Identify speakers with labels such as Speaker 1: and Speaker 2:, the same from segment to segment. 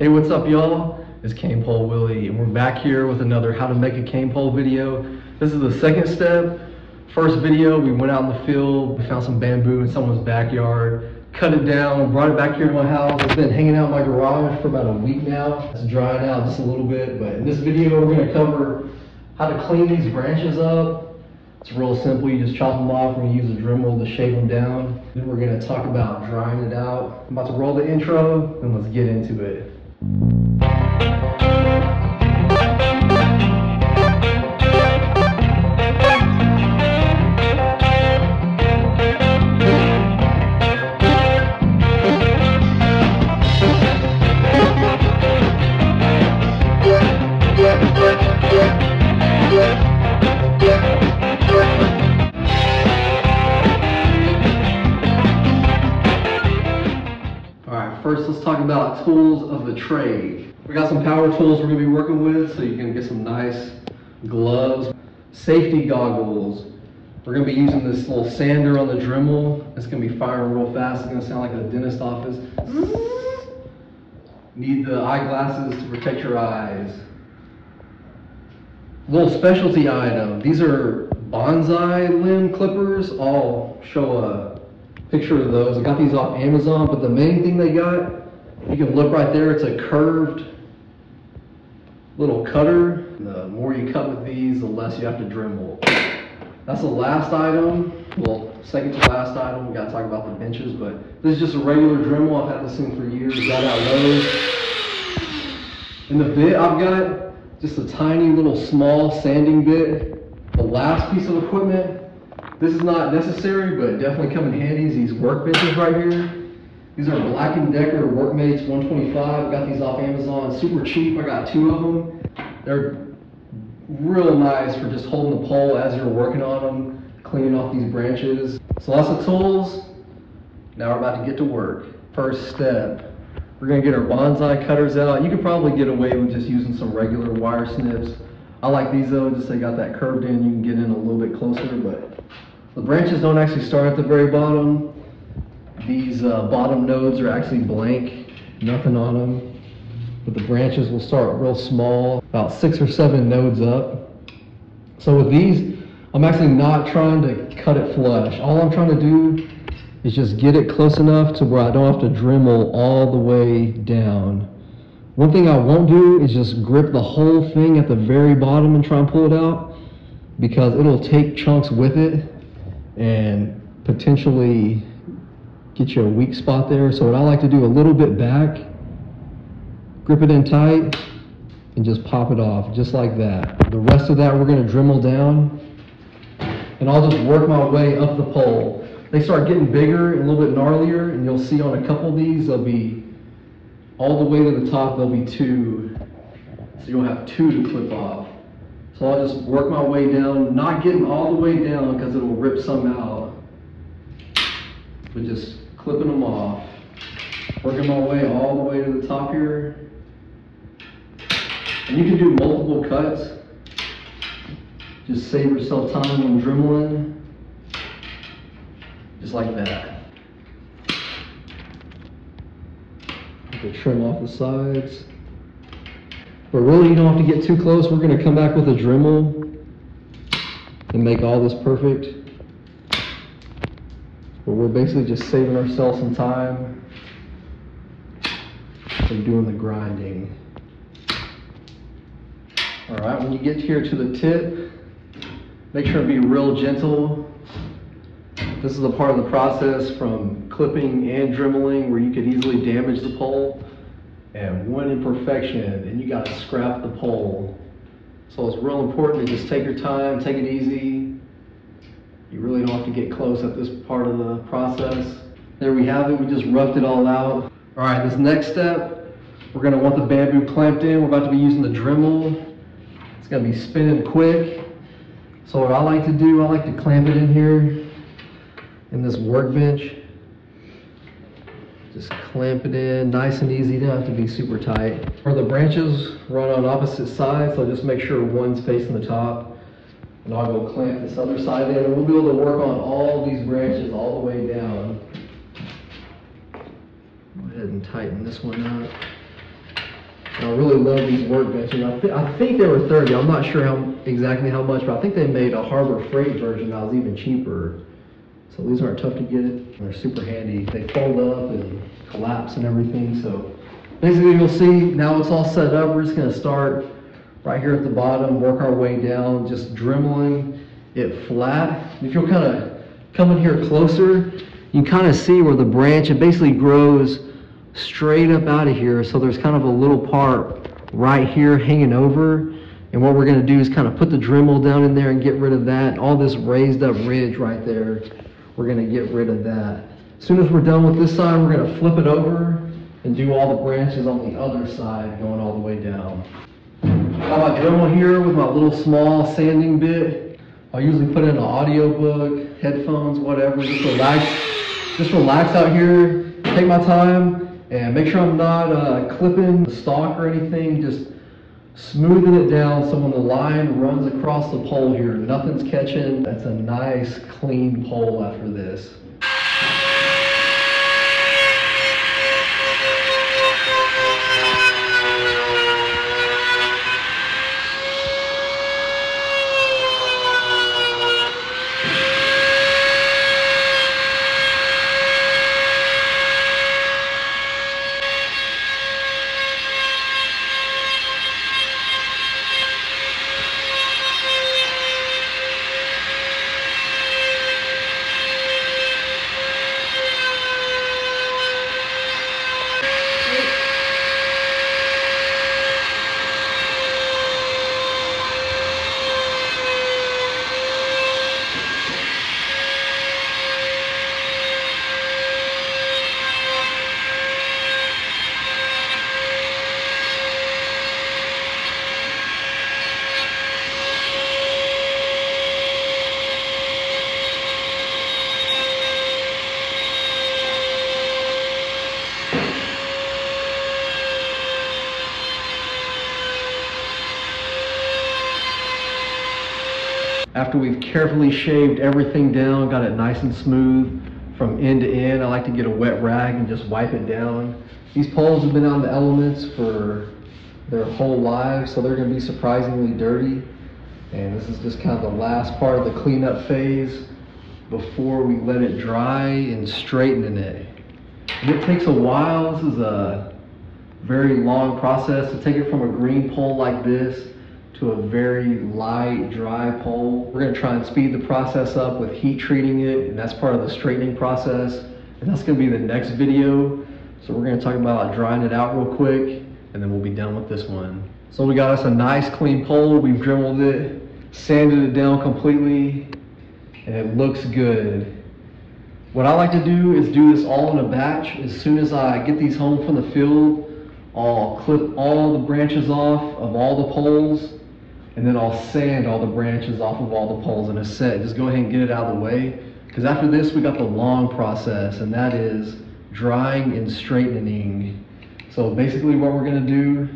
Speaker 1: Hey, what's up, y'all? It's Cane Pole Willy, and we're back here with another how to make a cane pole video. This is the second step. First video, we went out in the field, we found some bamboo in someone's backyard, cut it down, brought it back here to my house. It's been hanging out in my garage for about a week now. It's drying out just a little bit, but in this video, we're gonna cover how to clean these branches up. It's real simple, you just chop them off, gonna use a Dremel to shave them down. Then we're gonna talk about drying it out. I'm about to roll the intro, and let's get into it. All right, first let's talk about tools of the trade. We got some power tools we're gonna be working with, so you can get some nice gloves, safety goggles. We're gonna be using this little sander on the Dremel. It's gonna be firing real fast. It's gonna sound like a dentist office. Need the eyeglasses to protect your eyes. Little specialty item. These are bonsai limb clippers. I'll show a picture of those. I got these off Amazon, but the main thing they got, you can look right there, it's a curved little cutter. The more you cut with these, the less you have to Dremel. That's the last item. Well, second to last item, we gotta talk about the benches, but this is just a regular Dremel. I've had this thing for years, got out Lowe's. And the bit I've got, just a tiny little small sanding bit. The last piece of equipment, this is not necessary, but definitely come in handy these workbenches right here. These are Black & Decker Workmates 125. Got these off Amazon, super cheap. I got two of them. They're real nice for just holding the pole as you're working on them, cleaning off these branches. So lots of tools. Now we're about to get to work. First step, we're gonna get our bonsai cutters out. You could probably get away with just using some regular wire snips. I like these though, just they got that curved in, you can get in a little bit closer, but the branches don't actually start at the very bottom. These uh, bottom nodes are actually blank, nothing on them. But the branches will start real small, about six or seven nodes up. So with these, I'm actually not trying to cut it flush. All I'm trying to do is just get it close enough to where I don't have to Dremel all the way down. One thing I won't do is just grip the whole thing at the very bottom and try and pull it out because it'll take chunks with it and potentially get you a weak spot there. So what I like to do a little bit back, grip it in tight, and just pop it off, just like that. The rest of that we're gonna Dremel down, and I'll just work my way up the pole. They start getting bigger and a little bit gnarlier, and you'll see on a couple of these, they'll be all the way to the top, there'll be two. So you'll have two to clip off. So I'll just work my way down, not getting all the way down because it'll rip some out, but just clipping them off. Working my way all the way to the top here. And you can do multiple cuts. Just save yourself time when dremeling. Just like that. Can trim off the sides. But really, you don't have to get too close. We're going to come back with a Dremel and make all this perfect. But we're basically just saving ourselves some time and doing the grinding. All right, when you get here to the tip, make sure to be real gentle. This is a part of the process from clipping and dremeling where you could easily damage the pole. And one imperfection, and you gotta scrap the pole. So it's real important to just take your time, take it easy. You really don't have to get close at this part of the process. There we have it, we just roughed it all out. All right, this next step, we're gonna want the bamboo clamped in. We're about to be using the Dremel. It's gonna be spinning quick. So what I like to do, I like to clamp it in here in this workbench. Just clamp it in, nice and easy, don't have to be super tight. Or the branches run on opposite sides, so just make sure one's facing the top. And I'll go clamp this other side in, and we'll be able to work on all these branches all the way down. Go ahead and tighten this one up. And I really love these workbenches. I, th- I think they were 30. I'm not sure how exactly how much, but I think they made a Harbor Freight version that was even cheaper. So these aren't tough to get. It. They're super handy. They fold up and collapse and everything. So basically you'll see now it's all set up. We're just gonna start right here at the bottom, work our way down, just dremeling it flat. If you'll kind of come in here closer, you kind of see where the branch, it basically grows straight up out of here. So there's kind of a little part right here hanging over. And what we're gonna do is kind of put the Dremel down in there and get rid of that. All this raised up ridge right there, we're gonna get rid of that. As soon as we're done with this side, we're gonna flip it over and do all the branches on the other side going all the way down. i got my Dremel here with my little small sanding bit. I usually put in an audio book, headphones, whatever, just relax, just relax out here, take my time, and make sure I'm not uh, clipping the stock or anything, just smoothing it down so when the line runs across the pole here, nothing's catching. That's a nice clean pole after this. After we've carefully shaved everything down, got it nice and smooth from end to end, I like to get a wet rag and just wipe it down. These poles have been in the elements for their whole lives, so they're gonna be surprisingly dirty. And this is just kind of the last part of the cleanup phase before we let it dry and straighten it. And it takes a while. This is a very long process to take it from a green pole like this to a very light, dry pole. We're gonna try and speed the process up with heat treating it, and that's part of the straightening process. And that's gonna be the next video. So we're gonna talk about drying it out real quick, and then we'll be done with this one. So we got us a nice clean pole. We've dremeled it, sanded it down completely, and it looks good. What I like to do is do this all in a batch. As soon as I get these home from the field, I'll clip all the branches off of all the poles and then I'll sand all the branches off of all the poles in a set. Just go ahead and get it out of the way. Because after this, we got the long process, and that is drying and straightening. So basically what we're gonna do,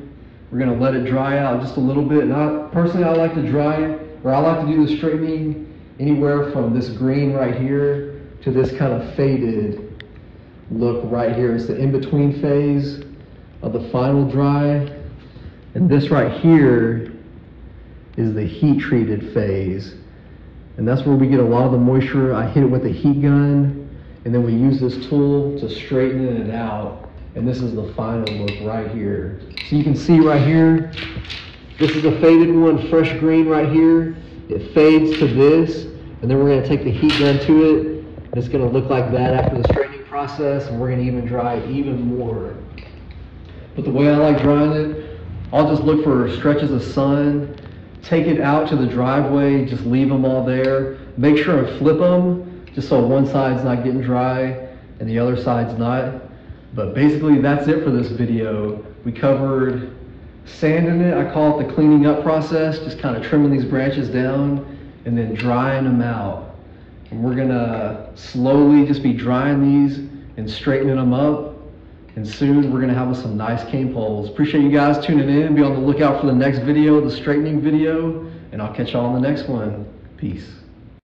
Speaker 1: we're gonna let it dry out just a little bit. Not personally, I like to dry it, or I like to do the straightening anywhere from this green right here to this kind of faded look right here. It's the in-between phase of the final dry. And this right here is the heat treated phase. And that's where we get a lot of the moisture. I hit it with a heat gun, and then we use this tool to straighten it out. And this is the final look right here. So you can see right here, this is a faded one, fresh green right here. It fades to this, and then we're gonna take the heat gun to it, and it's gonna look like that after the straightening process, and we're gonna even dry it even more. But the way I like drying it, I'll just look for stretches of sun take it out to the driveway, just leave them all there. Make sure and flip them just so one side's not getting dry and the other side's not. But basically that's it for this video. We covered sanding it, I call it the cleaning up process, just kind of trimming these branches down and then drying them out. And we're gonna slowly just be drying these and straightening them up and soon we're gonna have some nice cane poles. Appreciate you guys tuning in. Be on the lookout for the next video, the straightening video, and I'll catch y'all on the next one. Peace.